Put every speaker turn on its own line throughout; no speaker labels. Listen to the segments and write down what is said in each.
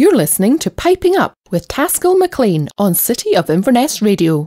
You're listening to Piping Up with Tascal Maclean on City of Inverness Radio.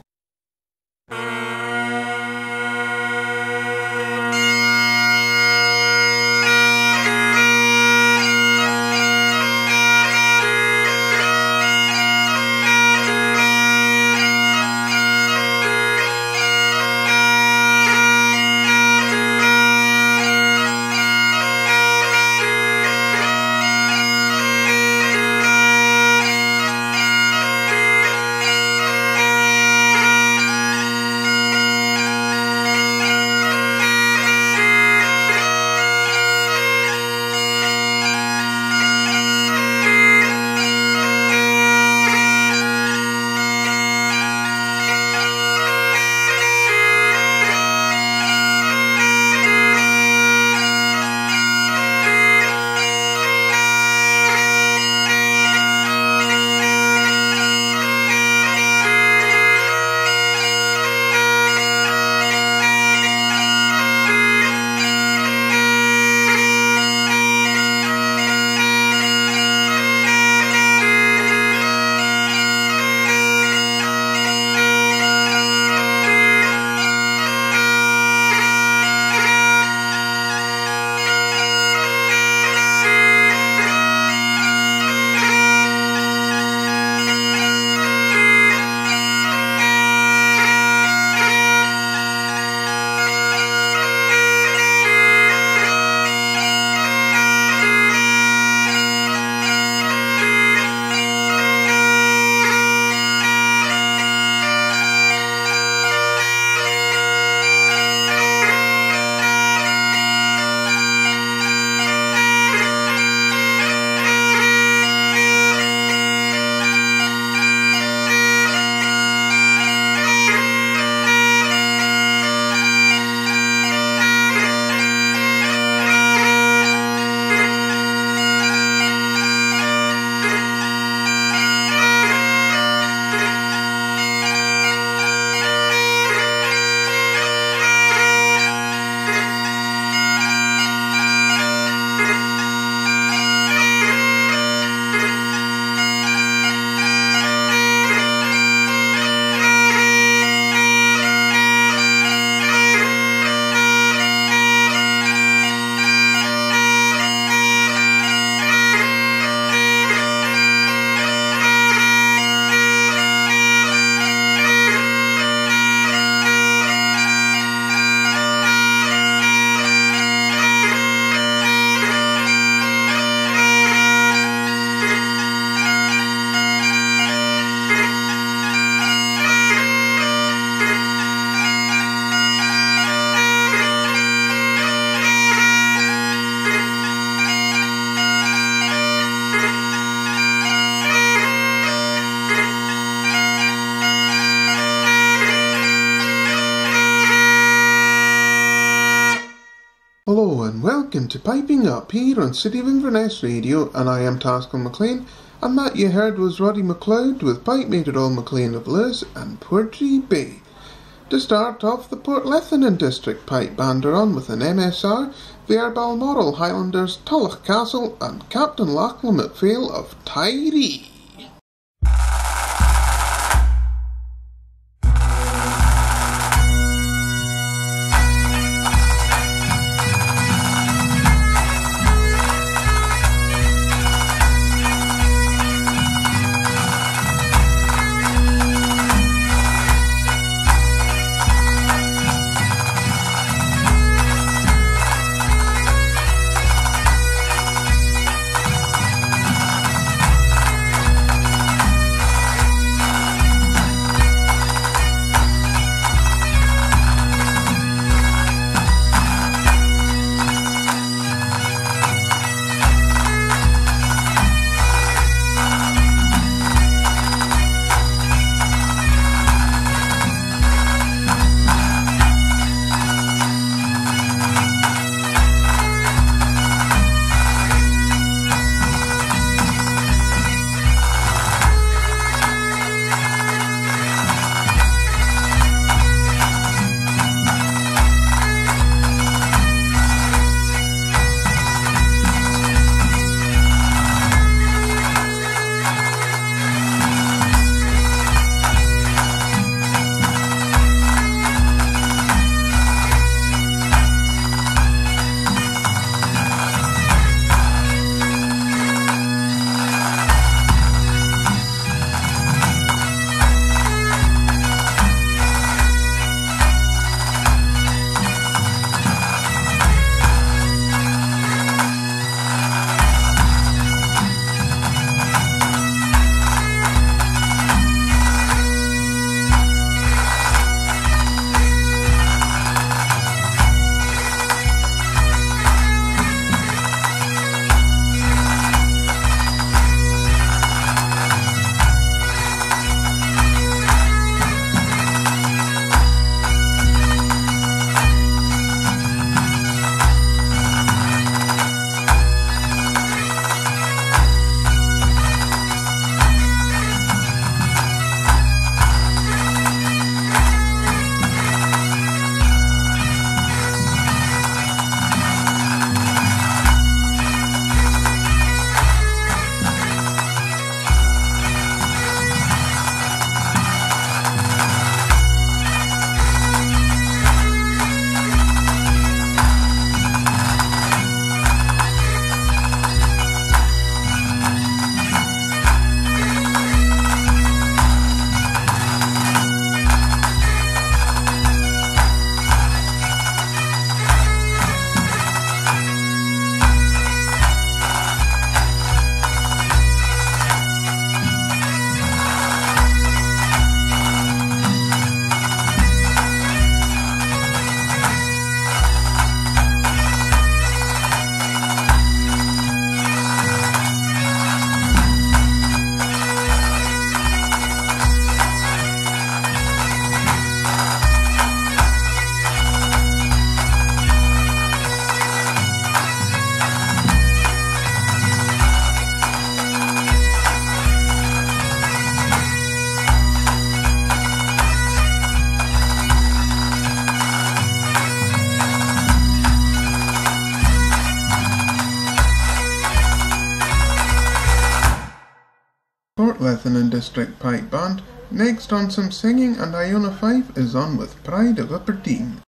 Piping Up here on City of Inverness Radio and I am Tascal Maclean and that you heard was Roddy McLeod with Pipe Major All McLean of Lewis and Portree Bay. To start off the Portlethinan District Pipe Band are on with an MSR, they are Balmoral Highlanders, Tulloch Castle and Captain Lachlan McPhail of Tiree.
District Pipe Band. Next on some singing and Iona Fyfe is on with Pride of Aberdeen.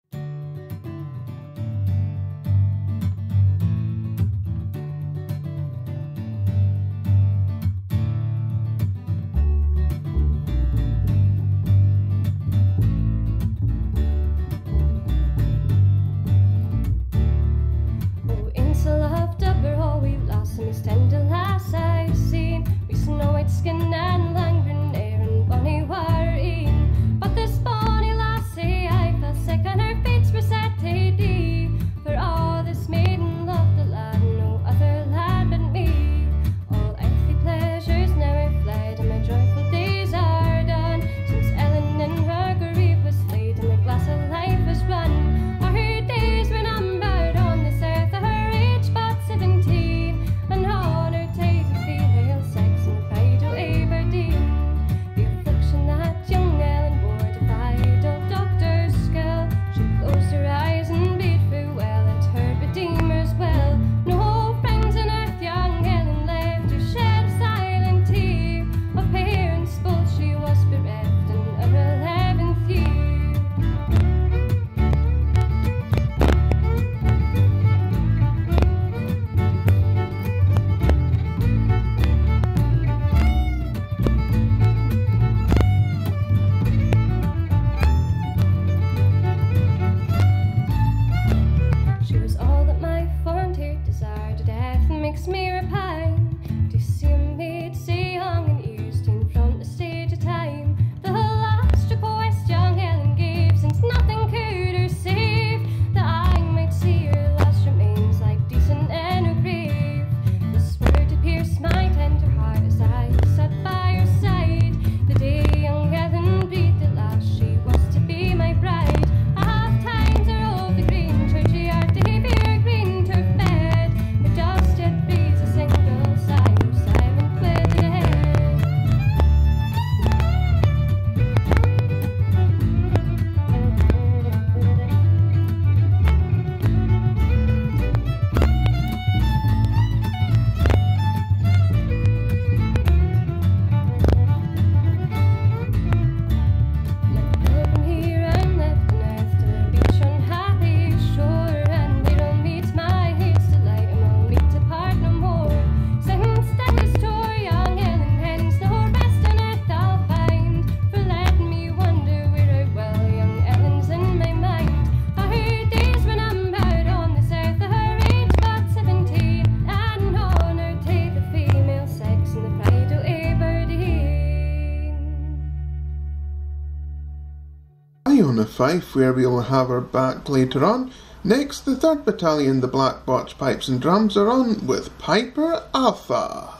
On the fife, where we'll have her back later on. Next, the 3rd Battalion, the Black Watch Pipes and Drums, are on with Piper Alpha.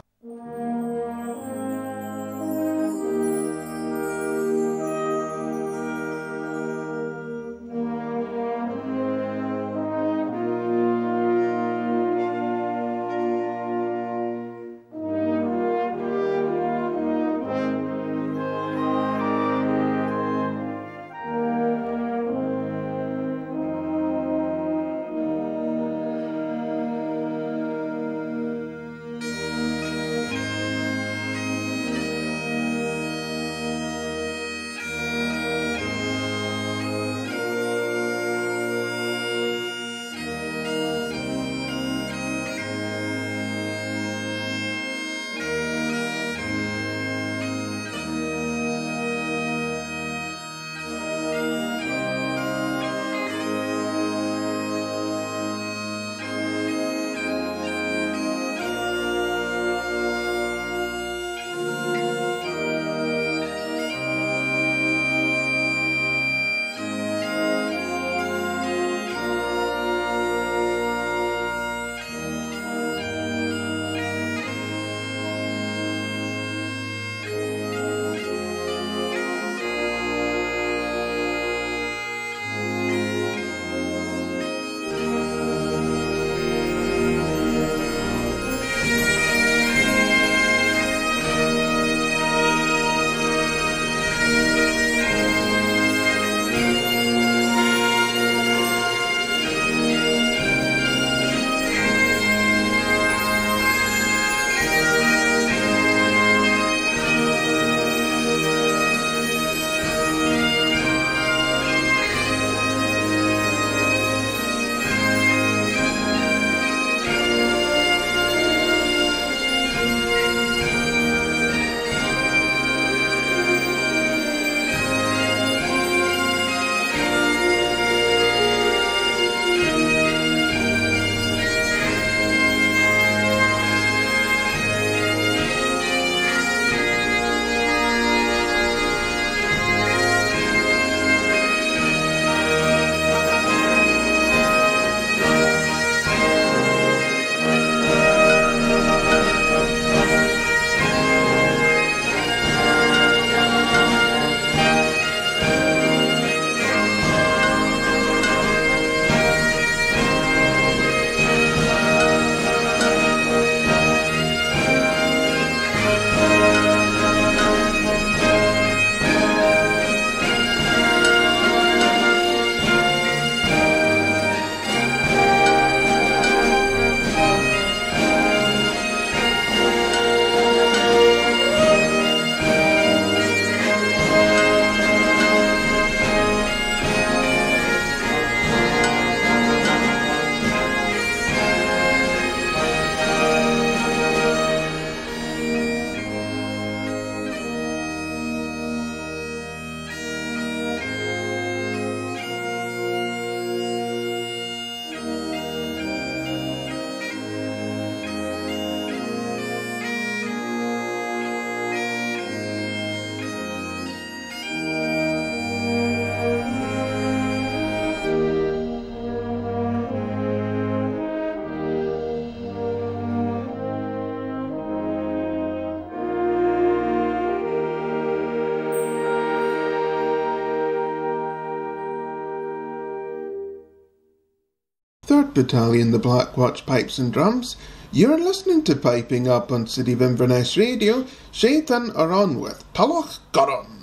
3rd Battalion, the Black Watch Pipes and Drums. You're listening to Piping Up on City of Inverness Radio. Shaitan are on with Talach Garam.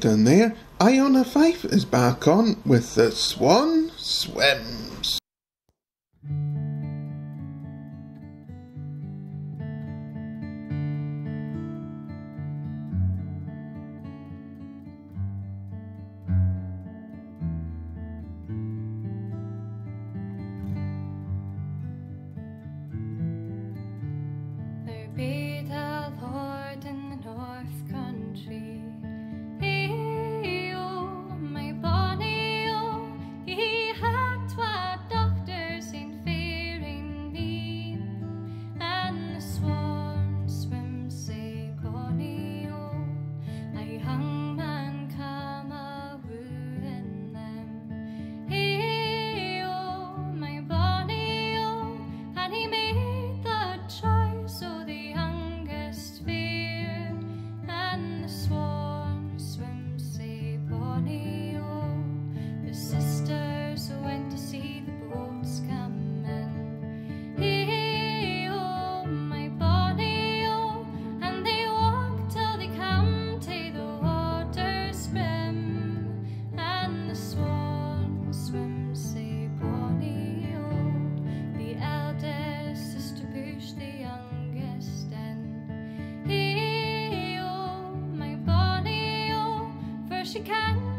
Down there. Iona Fyfe is back on with the Swan
Swim.
she can.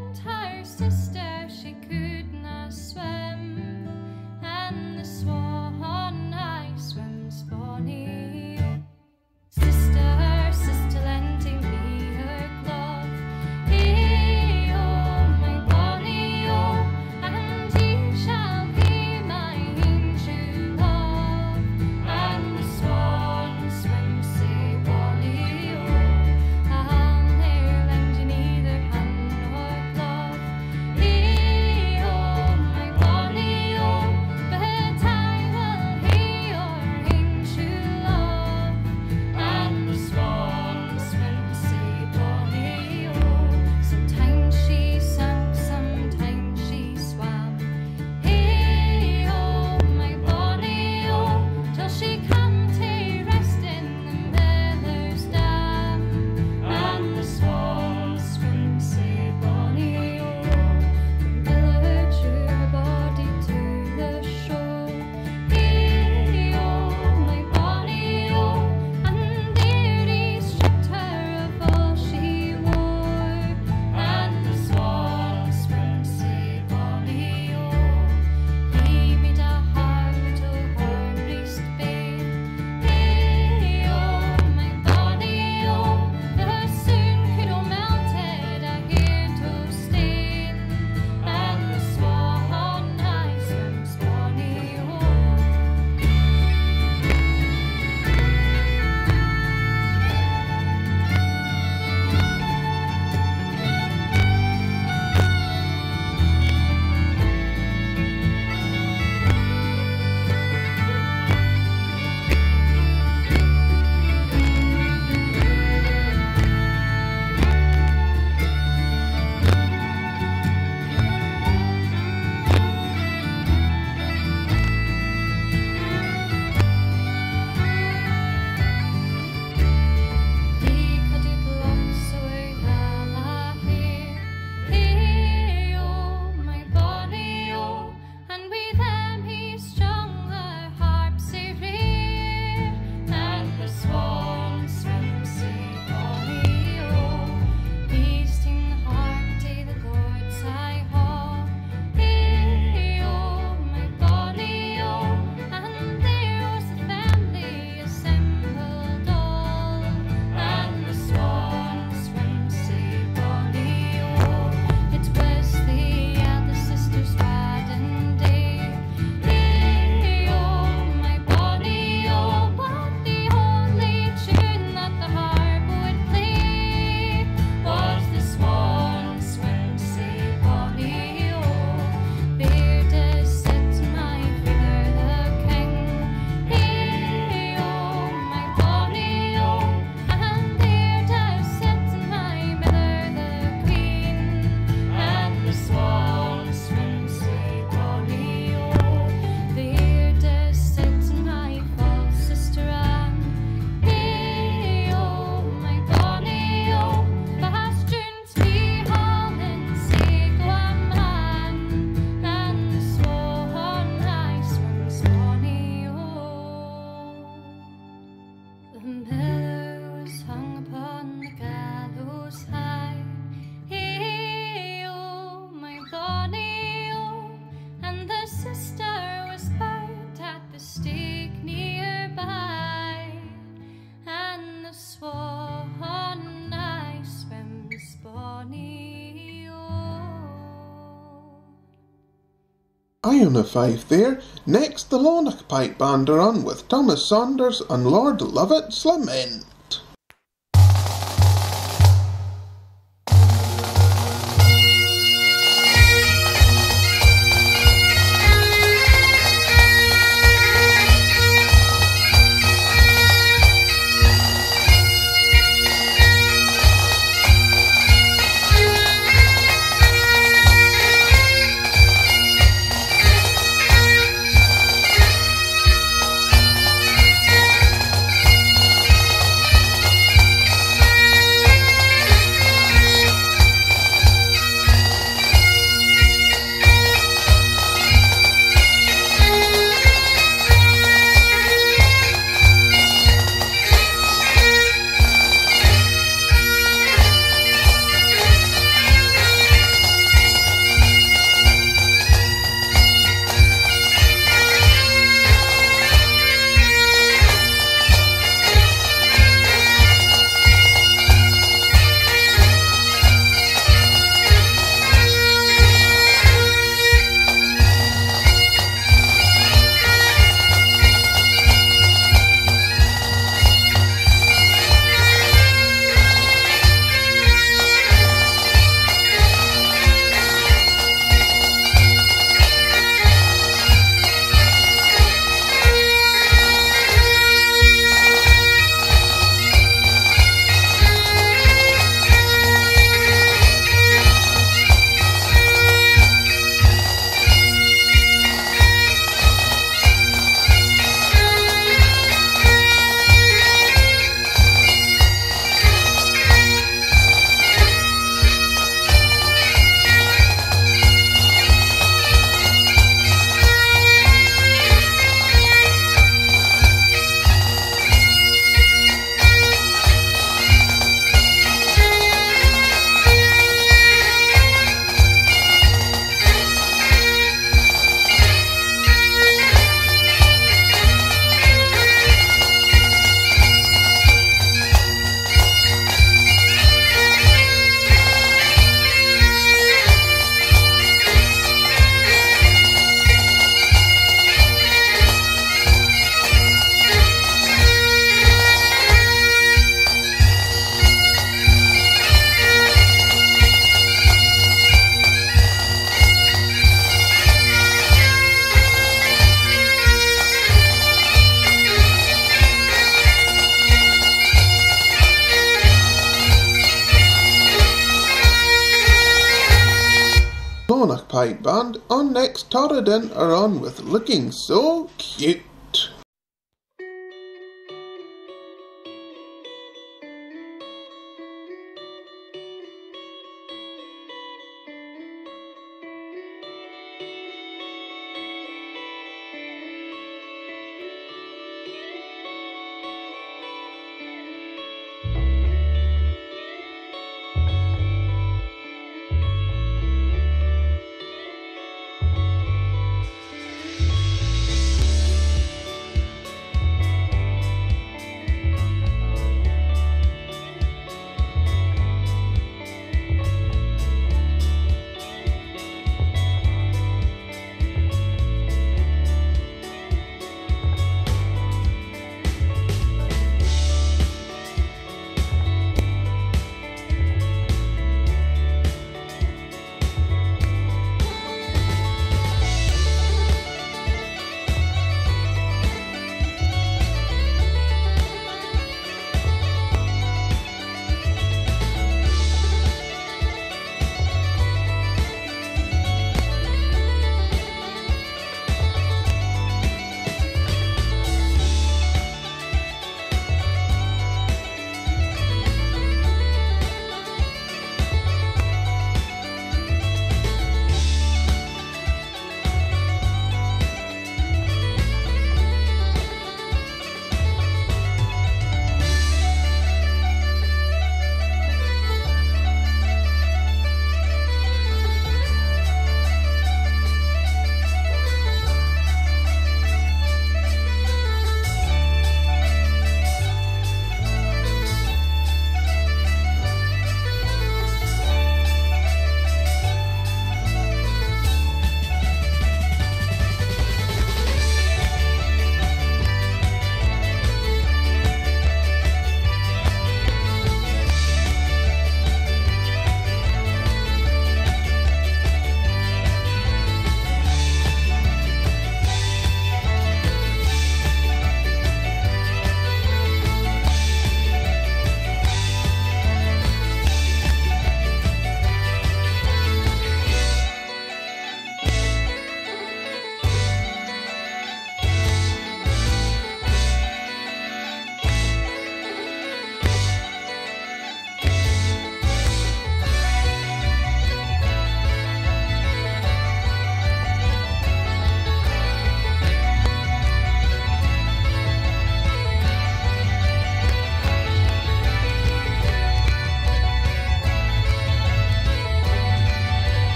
A five there. Next, the Lonach Pipe Band are on with Thomas Saunders and Lord Lovat's Lament. Pipe Band on next Torridon are on with Looking So Cute.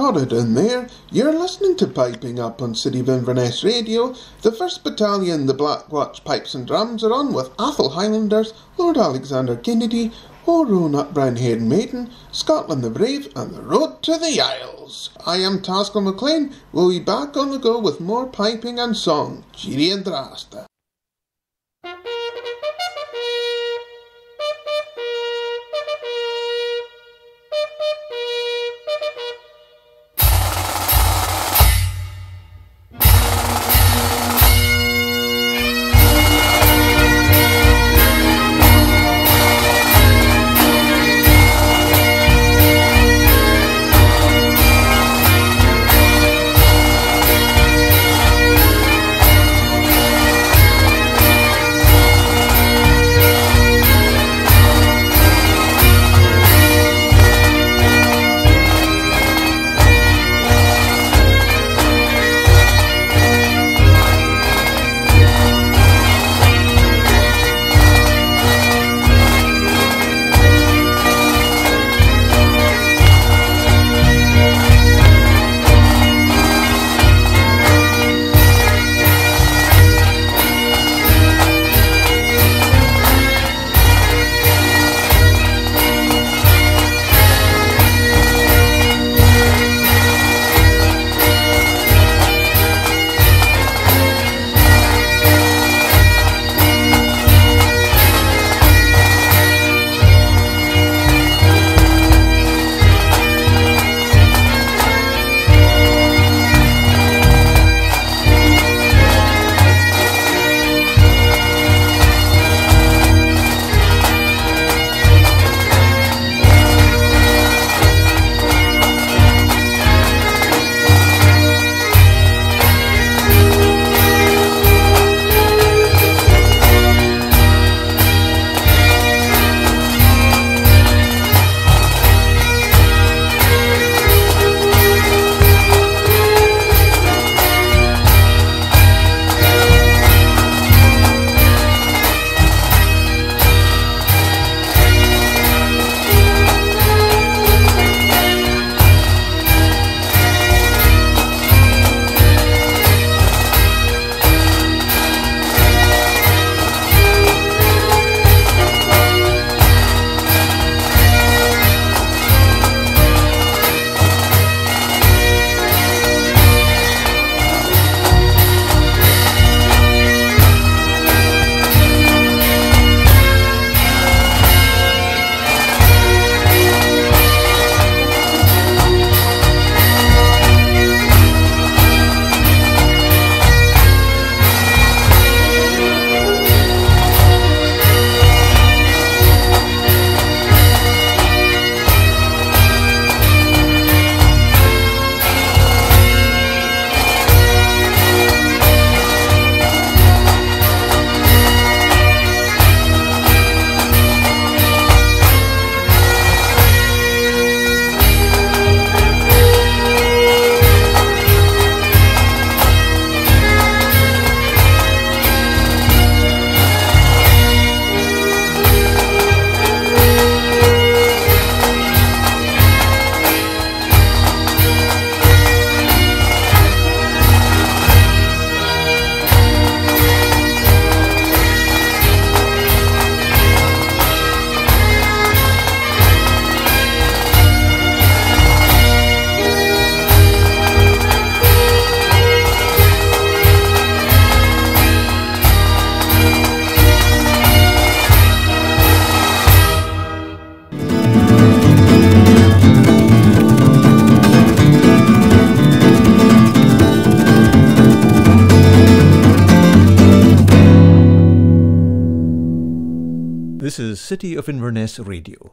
It in there. You're listening to Piping Up on City of Inverness Radio. The 1st Battalion, the Black Watch Pipes and Drums, are on with Atholl Highlanders, Lord Alexander Kennedy, O'Roan Up Brownhead Maiden, Scotland the Brave, and the Road to the Isles. I am Tascal Maclean. We'll be back on the go with more piping and song. Giri and Drasta.
Radio.